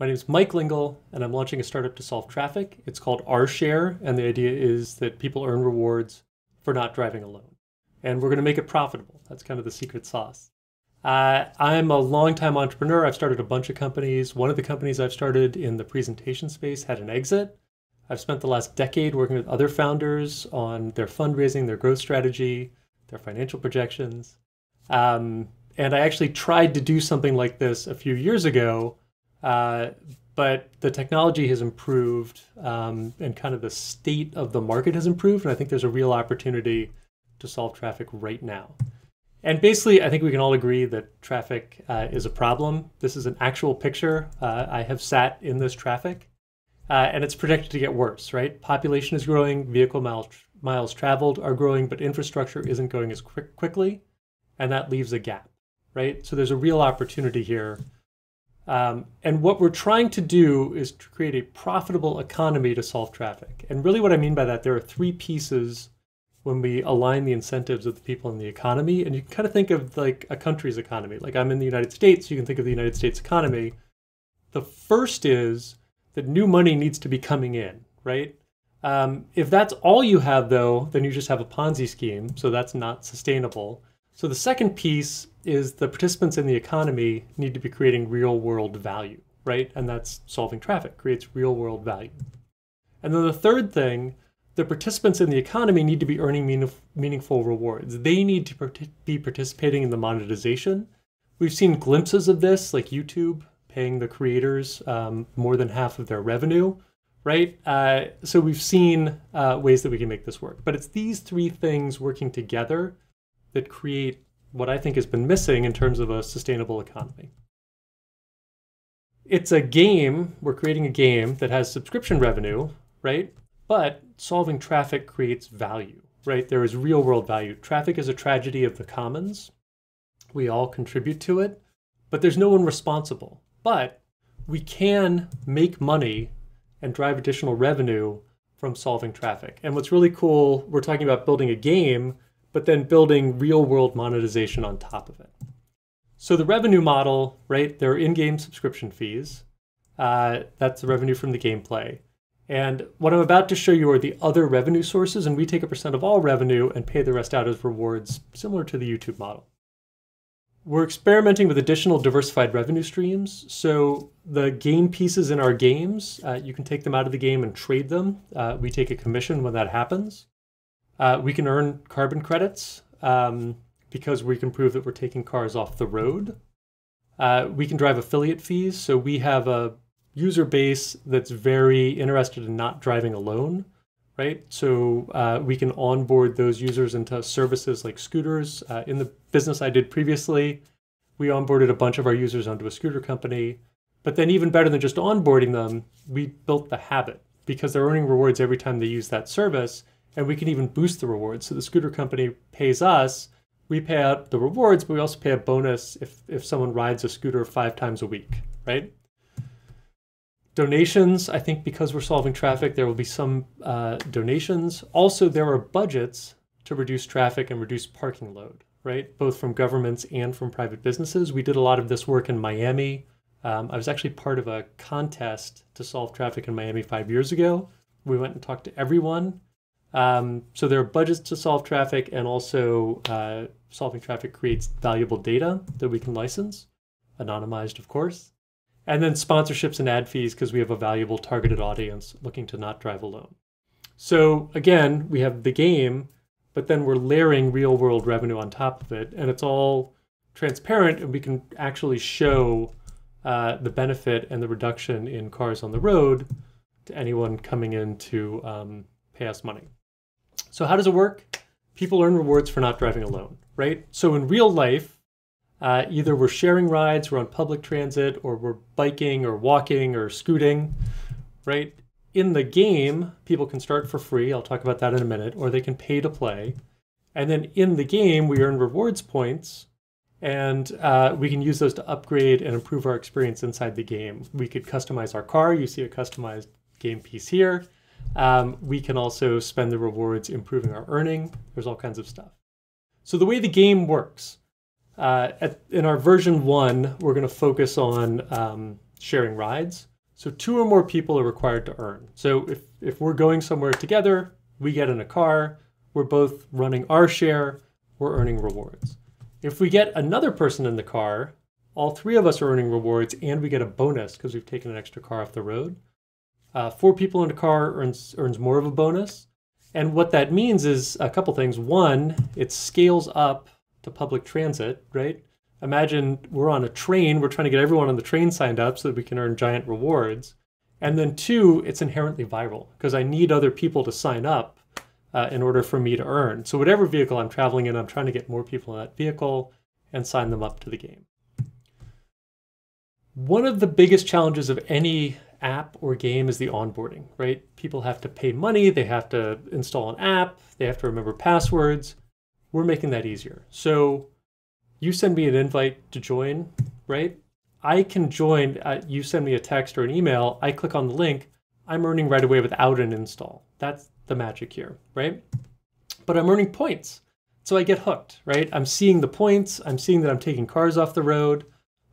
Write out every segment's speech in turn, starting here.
My name is Mike Lingle, and I'm launching a startup to solve traffic. It's called RShare, and the idea is that people earn rewards for not driving alone. And we're going to make it profitable. That's kind of the secret sauce. Uh, I'm a longtime entrepreneur. I've started a bunch of companies. One of the companies I've started in the presentation space had an exit. I've spent the last decade working with other founders on their fundraising, their growth strategy, their financial projections. Um, and I actually tried to do something like this a few years ago uh, but the technology has improved um, and kind of the state of the market has improved. And I think there's a real opportunity to solve traffic right now. And basically, I think we can all agree that traffic uh, is a problem. This is an actual picture. Uh, I have sat in this traffic, uh, and it's projected to get worse, right? Population is growing, vehicle miles, miles traveled are growing, but infrastructure isn't going as quick, quickly, and that leaves a gap, right? So there's a real opportunity here um, and what we're trying to do is to create a profitable economy to solve traffic. And really, what I mean by that, there are three pieces when we align the incentives of the people in the economy. And you can kind of think of like a country's economy. Like I'm in the United States, you can think of the United States economy. The first is that new money needs to be coming in, right? Um, if that's all you have, though, then you just have a Ponzi scheme. So that's not sustainable. So the second piece is the participants in the economy need to be creating real world value, right? And that's solving traffic, creates real world value. And then the third thing, the participants in the economy need to be earning mean meaningful rewards. They need to be participating in the monetization. We've seen glimpses of this, like YouTube paying the creators um, more than half of their revenue, right? Uh, so we've seen uh, ways that we can make this work. But it's these three things working together that create what I think has been missing in terms of a sustainable economy. It's a game, we're creating a game that has subscription revenue, right? But solving traffic creates value, right? There is real world value. Traffic is a tragedy of the commons. We all contribute to it, but there's no one responsible. But we can make money and drive additional revenue from solving traffic. And what's really cool, we're talking about building a game but then building real world monetization on top of it. So the revenue model, right, there are in-game subscription fees. Uh, that's the revenue from the gameplay. And what I'm about to show you are the other revenue sources, and we take a percent of all revenue and pay the rest out as rewards, similar to the YouTube model. We're experimenting with additional diversified revenue streams. So the game pieces in our games, uh, you can take them out of the game and trade them. Uh, we take a commission when that happens. Uh, we can earn carbon credits um, because we can prove that we're taking cars off the road. Uh, we can drive affiliate fees. So we have a user base that's very interested in not driving alone, right? So uh, we can onboard those users into services like scooters. Uh, in the business I did previously, we onboarded a bunch of our users onto a scooter company. But then, even better than just onboarding them, we built the habit because they're earning rewards every time they use that service and we can even boost the rewards. So the scooter company pays us, we pay out the rewards, but we also pay a bonus if, if someone rides a scooter five times a week, right? Donations, I think because we're solving traffic, there will be some uh, donations. Also, there are budgets to reduce traffic and reduce parking load, right? Both from governments and from private businesses. We did a lot of this work in Miami. Um, I was actually part of a contest to solve traffic in Miami five years ago. We went and talked to everyone um, so there are budgets to solve traffic, and also uh, solving traffic creates valuable data that we can license, anonymized, of course. And then sponsorships and ad fees because we have a valuable targeted audience looking to not drive alone. So again, we have the game, but then we're layering real world revenue on top of it, and it's all transparent, and we can actually show uh, the benefit and the reduction in cars on the road to anyone coming in to um, pay us money. So how does it work? People earn rewards for not driving alone, right? So in real life, uh, either we're sharing rides, we're on public transit, or we're biking or walking or scooting, right? In the game, people can start for free. I'll talk about that in a minute, or they can pay to play. And then in the game, we earn rewards points, and uh, we can use those to upgrade and improve our experience inside the game. We could customize our car. You see a customized game piece here. Um, we can also spend the rewards improving our earning. There's all kinds of stuff. So the way the game works, uh, at, in our version one, we're going to focus on um, sharing rides. So two or more people are required to earn. So if, if we're going somewhere together, we get in a car, we're both running our share, we're earning rewards. If we get another person in the car, all three of us are earning rewards and we get a bonus because we've taken an extra car off the road. Uh, four people in a car earns, earns more of a bonus. And what that means is a couple things. One, it scales up to public transit, right? Imagine we're on a train, we're trying to get everyone on the train signed up so that we can earn giant rewards. And then two, it's inherently viral because I need other people to sign up uh, in order for me to earn. So whatever vehicle I'm traveling in, I'm trying to get more people in that vehicle and sign them up to the game. One of the biggest challenges of any app or game is the onboarding, right? People have to pay money, they have to install an app, they have to remember passwords. We're making that easier. So you send me an invite to join, right? I can join, uh, you send me a text or an email, I click on the link, I'm earning right away without an install. That's the magic here, right? But I'm earning points. So I get hooked, right? I'm seeing the points, I'm seeing that I'm taking cars off the road,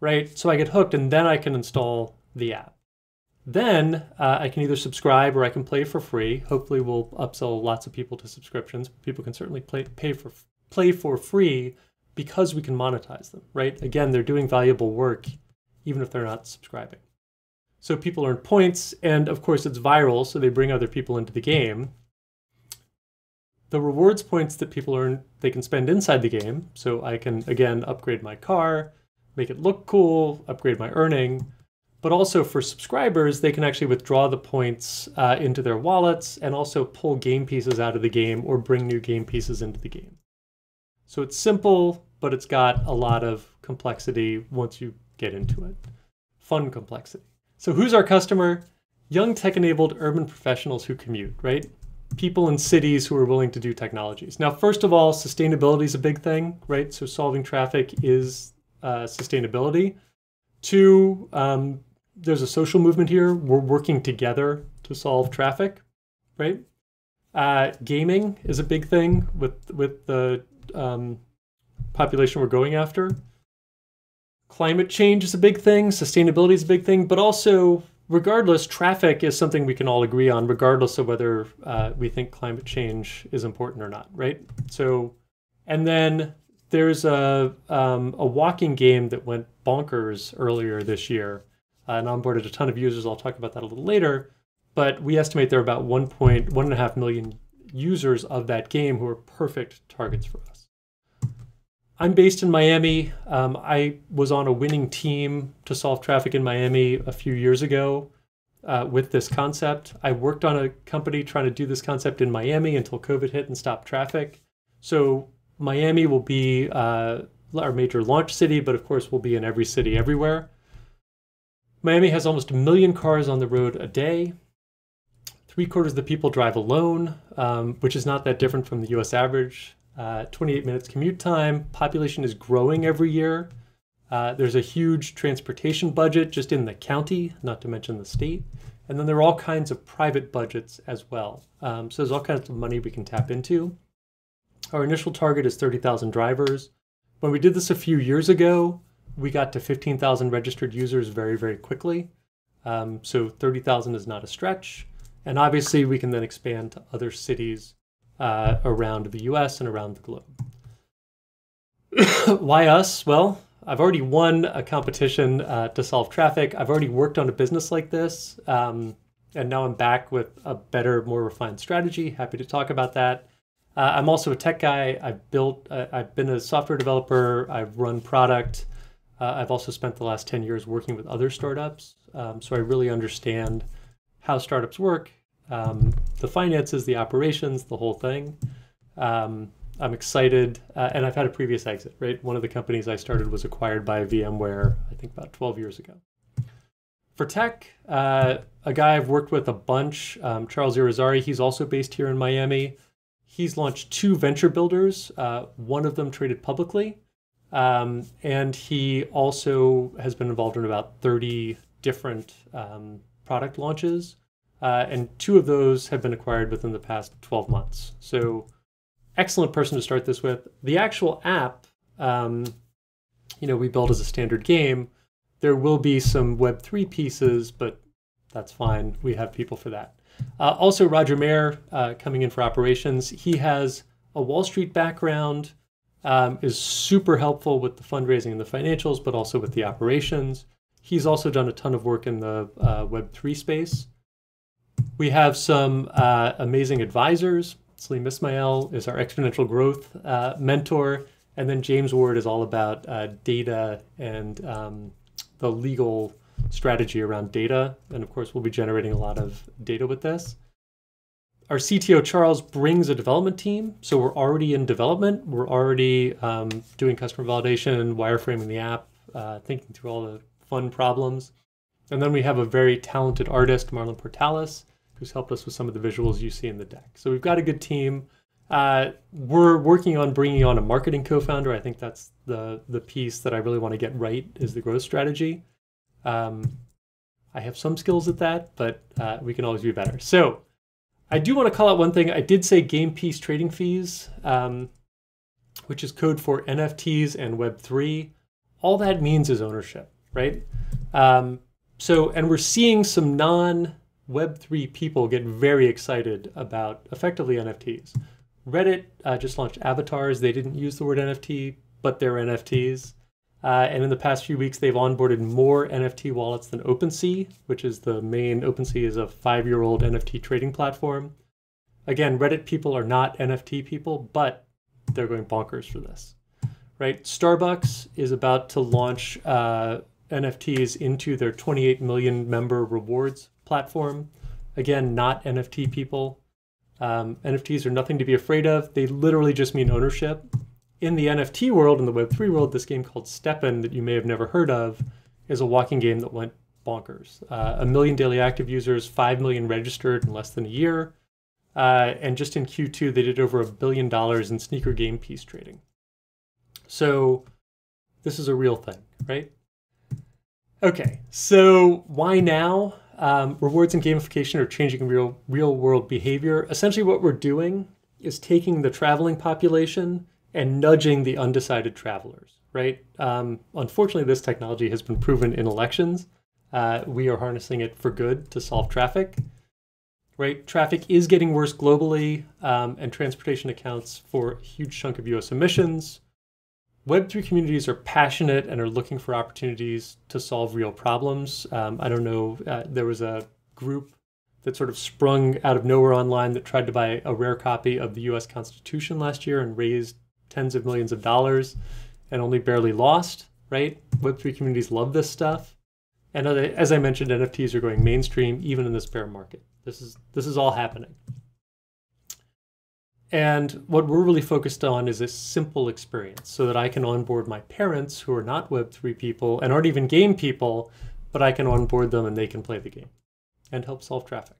right? So I get hooked and then I can install the app. Then uh, I can either subscribe or I can play for free. Hopefully, we'll upsell lots of people to subscriptions. People can certainly play pay for play for free because we can monetize them, right? Again, they're doing valuable work even if they're not subscribing. So people earn points, and of course it's viral, so they bring other people into the game. The rewards points that people earn, they can spend inside the game. So I can, again, upgrade my car, make it look cool, upgrade my earning. But also for subscribers, they can actually withdraw the points uh, into their wallets and also pull game pieces out of the game or bring new game pieces into the game. So it's simple, but it's got a lot of complexity once you get into it. Fun complexity. So who's our customer? Young tech-enabled urban professionals who commute, right? People in cities who are willing to do technologies. Now, first of all, sustainability is a big thing, right? So solving traffic is uh, sustainability. Two, um, there's a social movement here. We're working together to solve traffic, right? Uh, gaming is a big thing with with the um, population we're going after. Climate change is a big thing. Sustainability is a big thing, but also, regardless, traffic is something we can all agree on, regardless of whether uh, we think climate change is important or not, right? So, and then there's a um, a walking game that went bonkers earlier this year and onboarded a ton of users. I'll talk about that a little later. But we estimate there are about 1.1.5 million users of that game who are perfect targets for us. I'm based in Miami. Um, I was on a winning team to solve traffic in Miami a few years ago uh, with this concept. I worked on a company trying to do this concept in Miami until COVID hit and stopped traffic. So Miami will be uh, our major launch city, but of course, we'll be in every city everywhere. Miami has almost a million cars on the road a day. Three quarters of the people drive alone, um, which is not that different from the US average. Uh, 28 minutes commute time. Population is growing every year. Uh, there's a huge transportation budget just in the county, not to mention the state. And then there are all kinds of private budgets as well. Um, so there's all kinds of money we can tap into. Our initial target is 30,000 drivers. When we did this a few years ago, we got to 15,000 registered users very, very quickly. Um, so 30,000 is not a stretch. And obviously, we can then expand to other cities uh, around the US and around the globe. Why us? Well, I've already won a competition uh, to solve traffic. I've already worked on a business like this. Um, and now I'm back with a better, more refined strategy. Happy to talk about that. Uh, I'm also a tech guy. I've built, uh, I've been a software developer. I've run product. Uh, I've also spent the last 10 years working with other startups. Um, so I really understand how startups work, um, the finances, the operations, the whole thing. Um, I'm excited, uh, and I've had a previous exit, right? One of the companies I started was acquired by VMware, I think about 12 years ago. For tech, uh, a guy I've worked with a bunch, um, Charles Irizarry, he's also based here in Miami. He's launched two venture builders, uh, one of them traded publicly. Um, and he also has been involved in about 30 different um, product launches. Uh, and two of those have been acquired within the past 12 months. So, excellent person to start this with. The actual app, um, you know, we built as a standard game, There will be some Web3 pieces, but that's fine. We have people for that. Uh, also, Roger Mayer uh, coming in for operations. He has a Wall Street background, um, is super helpful with the fundraising and the financials, but also with the operations. He's also done a ton of work in the uh, Web3 space. We have some uh, amazing advisors. Salim Ismail is our exponential growth uh, mentor. And then James Ward is all about uh, data and um, the legal strategy around data. And of course, we'll be generating a lot of data with this. Our CTO, Charles, brings a development team. So we're already in development. We're already um, doing customer validation, wireframing the app, uh, thinking through all the fun problems. And then we have a very talented artist, Marlon Portales, who's helped us with some of the visuals you see in the deck. So we've got a good team. Uh, we're working on bringing on a marketing co-founder. I think that's the the piece that I really want to get right is the growth strategy. Um, I have some skills at that, but uh, we can always be better. So I do want to call out one thing. I did say game piece trading fees, um, which is code for NFTs and Web3. All that means is ownership, right? Um, so, and we're seeing some non Web3 people get very excited about effectively NFTs. Reddit uh, just launched avatars. They didn't use the word NFT, but they're NFTs. Uh, and in the past few weeks, they've onboarded more NFT wallets than OpenSea, which is the main, OpenSea is a five year old NFT trading platform. Again, Reddit people are not NFT people, but they're going bonkers for this, right? Starbucks is about to launch uh, NFTs into their 28 million member rewards platform. Again, not NFT people. Um, NFTs are nothing to be afraid of. They literally just mean ownership in the NFT world, in the Web3 world, this game called STEPN that you may have never heard of is a walking game that went bonkers. Uh, a million daily active users, 5 million registered in less than a year. Uh, and just in Q2, they did over a billion dollars in sneaker game piece trading. So this is a real thing, right? Okay, so why now? Um, rewards and gamification are changing real real world behavior. Essentially, what we're doing is taking the traveling population and nudging the undecided travelers, right? Um, unfortunately, this technology has been proven in elections. Uh, we are harnessing it for good to solve traffic, right? Traffic is getting worse globally, um, and transportation accounts for a huge chunk of US emissions. Web3 communities are passionate and are looking for opportunities to solve real problems. Um, I don't know, uh, there was a group that sort of sprung out of nowhere online that tried to buy a rare copy of the US Constitution last year and raised tens of millions of dollars and only barely lost, right? Web3 communities love this stuff. And as I mentioned, NFTs are going mainstream even in this bear market. This is this is all happening. And what we're really focused on is a simple experience so that I can onboard my parents who are not Web3 people and aren't even game people, but I can onboard them and they can play the game and help solve traffic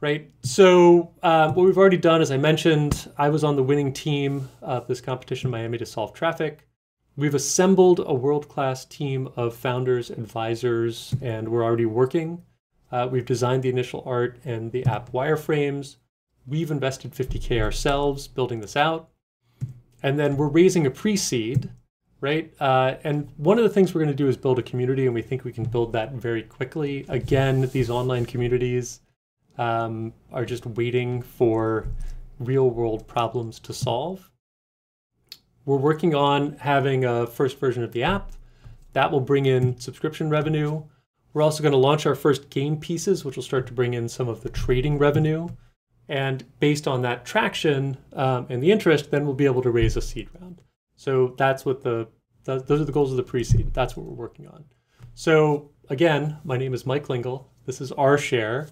right? So um, what we've already done, as I mentioned, I was on the winning team of this competition Miami to solve traffic. We've assembled a world-class team of founders, advisors, and we're already working. Uh, we've designed the initial art and the app wireframes. We've invested 50K ourselves building this out. And then we're raising a pre-seed, right? Uh, and one of the things we're going to do is build a community, and we think we can build that very quickly. Again, these online communities, um, are just waiting for real world problems to solve. We're working on having a first version of the app that will bring in subscription revenue. We're also going to launch our first game pieces, which will start to bring in some of the trading revenue. And based on that traction um, and the interest, then we'll be able to raise a seed round. So that's what the, the those are the goals of the pre-seed. That's what we're working on. So again, my name is Mike Lingle. This is our share.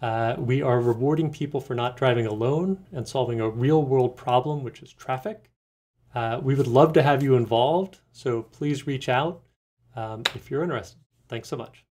Uh, we are rewarding people for not driving alone and solving a real world problem, which is traffic. Uh, we would love to have you involved, so please reach out um, if you're interested. Thanks so much.